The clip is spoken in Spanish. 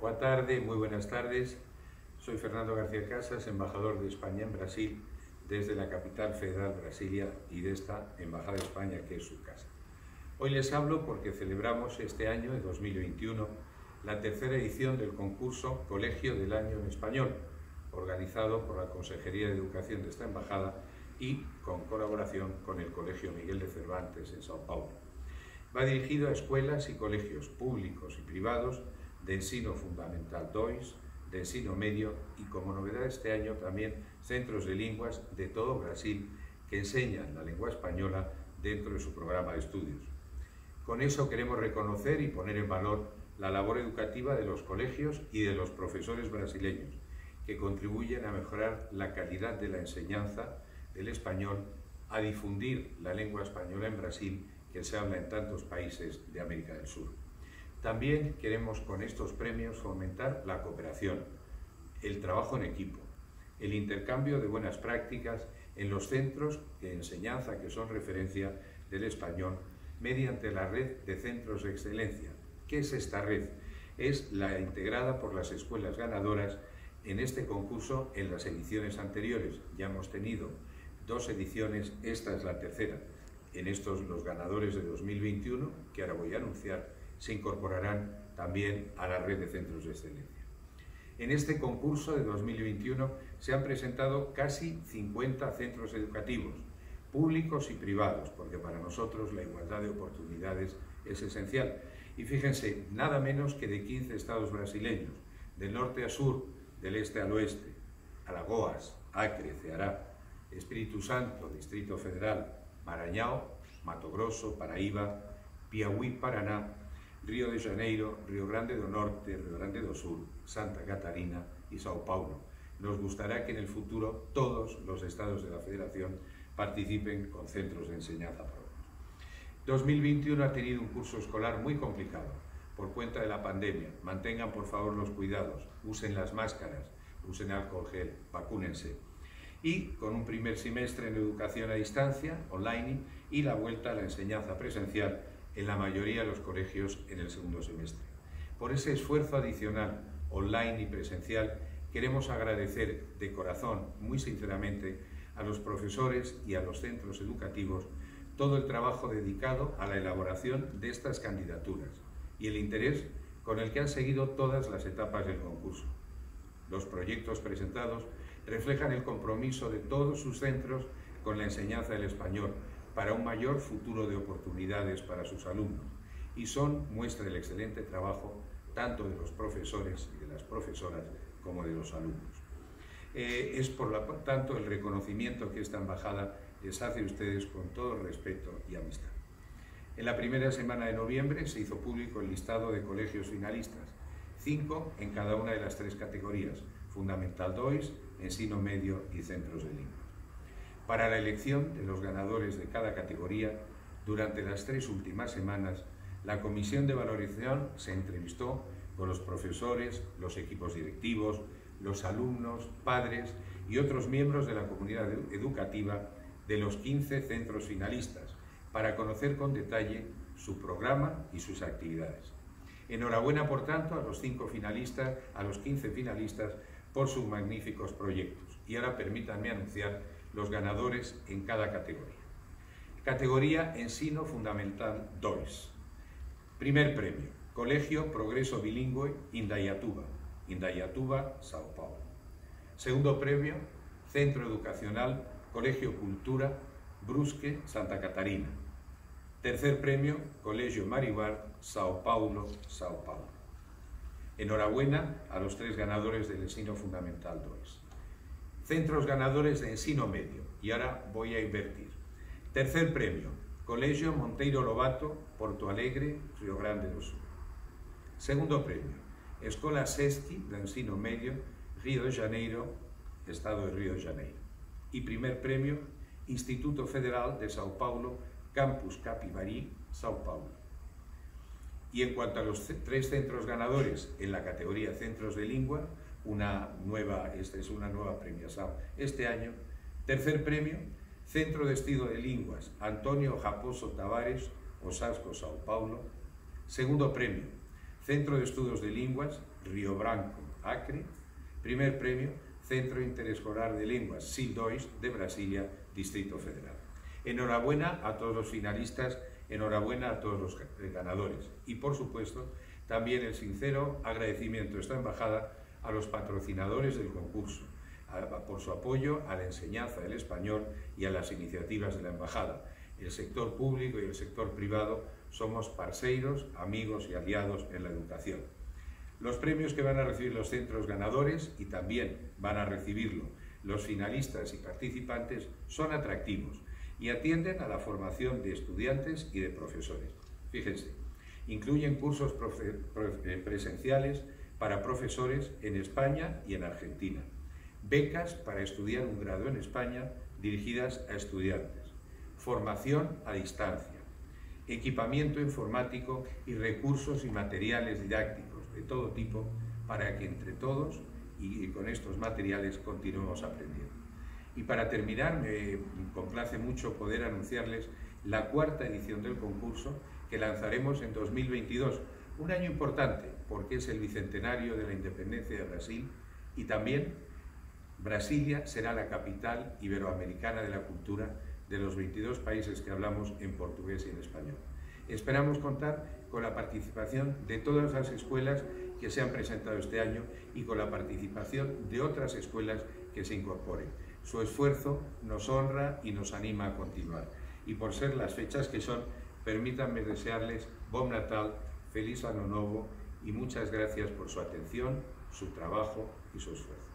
Boa tarde, muy buenas tardes. Soy Fernando García Casas, embajador de España en Brasil, desde la capital federal Brasilia y de esta Embajada de España, que es su casa. Hoy les hablo porque celebramos este año, de 2021, la tercera edición del concurso Colegio del Año en Español, organizado por la Consejería de Educación de esta embajada y con colaboración con el Colegio Miguel de Cervantes en Sao Paulo. Va dirigido a escuelas y colegios públicos y privados de ensino fundamental 2, de ensino medio y como novedad este año también centros de lenguas de todo Brasil que enseñan la lengua española dentro de su programa de estudios. Con eso queremos reconocer y poner en valor la labor educativa de los colegios y de los profesores brasileños, que contribuyen a mejorar la calidad de la enseñanza del español, a difundir la lengua española en Brasil, que se habla en tantos países de América del Sur. También queremos con estos premios fomentar la cooperación, el trabajo en equipo, el intercambio de buenas prácticas en los centros de enseñanza que son referencia del español mediante la red de centros de excelencia. ¿Qué es esta red? Es la integrada por las escuelas ganadoras en este concurso en las ediciones anteriores. Ya hemos tenido dos ediciones, esta es la tercera. En estos los ganadores de 2021, que ahora voy a anunciar, se incorporarán también a la red de centros de excelencia. En este concurso de 2021 se han presentado casi 50 centros educativos, públicos y privados, porque para nosotros la igualdad de oportunidades es esencial. Y fíjense, nada menos que de 15 estados brasileños, del norte a sur, del este al oeste, Alagoas, Acre, Ceará, Espíritu Santo, Distrito Federal, Maranhão, Mato Grosso, Paraíba, Piauí, Paraná, Río de Janeiro, Río Grande do Norte, Río Grande do Sur, Santa Catarina y Sao Paulo. Nos gustará que en el futuro todos los estados de la Federación participen con centros de enseñanza propios. 2021 ha tenido un curso escolar muy complicado por cuenta de la pandemia. Mantengan por favor los cuidados, usen las máscaras, usen alcohol gel, vacúnense. Y con un primer semestre en educación a distancia, online, y la vuelta a la enseñanza presencial en la mayoría de los colegios en el segundo semestre. Por ese esfuerzo adicional, online y presencial, queremos agradecer de corazón, muy sinceramente, a los profesores y a los centros educativos todo el trabajo dedicado a la elaboración de estas candidaturas y el interés con el que han seguido todas las etapas del concurso. Los proyectos presentados reflejan el compromiso de todos sus centros con la enseñanza del español, para un mayor futuro de oportunidades para sus alumnos y son muestra del excelente trabajo tanto de los profesores y de las profesoras como de los alumnos. Eh, es por tanto el reconocimiento que esta embajada les hace a ustedes con todo respeto y amistad. En la primera semana de noviembre se hizo público el listado de colegios finalistas, cinco en cada una de las tres categorías, Fundamental 2, Ensino Medio y Centros de Lengua para la elección de los ganadores de cada categoría, durante las tres últimas semanas, la Comisión de Valorización se entrevistó con los profesores, los equipos directivos, los alumnos, padres y otros miembros de la comunidad educativa de los 15 centros finalistas para conocer con detalle su programa y sus actividades. Enhorabuena, por tanto, a los cinco finalistas, a los 15 finalistas, por sus magníficos proyectos. Y ahora permítanme anunciar los ganadores en cada categoría. Categoría Ensino Fundamental 2. Primer premio, Colegio Progreso Bilingüe Indayatuba, Indayatuba, Sao Paulo. Segundo premio, Centro Educacional Colegio Cultura, Brusque, Santa Catarina. Tercer premio, Colegio Maribar, Sao Paulo, Sao Paulo. Enhorabuena a los tres ganadores del Ensino Fundamental 2. Centros ganadores de ensino medio. Y ahora voy a invertir. Tercer premio, Colegio Monteiro Lobato, Porto Alegre, Río Grande do Sur. Segundo premio, Escola Sesti de ensino medio, Río de Janeiro, Estado de Río de Janeiro. Y primer premio, Instituto Federal de Sao Paulo, Campus Capivari, Sao Paulo. Y en cuanto a los tres centros ganadores en la categoría Centros de Lengua, una nueva, esta es una nueva premiación este año. Tercer premio, Centro de Estudio de Lenguas, Antonio Japoso Tavares, Osasco, Sao Paulo. Segundo premio, Centro de Estudios de Lenguas, Río Branco, Acre. Primer premio, Centro Interescolar de Lenguas, SILDOIS, de Brasilia, Distrito Federal. Enhorabuena a todos los finalistas, enhorabuena a todos los ganadores y, por supuesto, también el sincero agradecimiento de esta embajada a los patrocinadores del concurso, por su apoyo a la enseñanza del español y a las iniciativas de la embajada. El sector público y el sector privado somos parceiros, amigos y aliados en la educación. Los premios que van a recibir los centros ganadores y también van a recibirlo los finalistas y participantes son atractivos y atienden a la formación de estudiantes y de profesores. Fíjense, incluyen cursos presenciales para profesores en España y en Argentina, becas para estudiar un grado en España dirigidas a estudiantes, formación a distancia, equipamiento informático y recursos y materiales didácticos de todo tipo para que entre todos y con estos materiales continuemos aprendiendo. Y para terminar, me complace mucho poder anunciarles la cuarta edición del concurso que lanzaremos en 2022, un año importante porque es el bicentenario de la independencia de Brasil y también Brasilia será la capital iberoamericana de la cultura de los 22 países que hablamos en portugués y en español. Esperamos contar con la participación de todas las escuelas que se han presentado este año y con la participación de otras escuelas que se incorporen. Su esfuerzo nos honra y nos anima a continuar. Y por ser las fechas que son, permítanme desearles Bon Natal, feliz Año Nuevo y muchas gracias por su atención, su trabajo y su esfuerzo.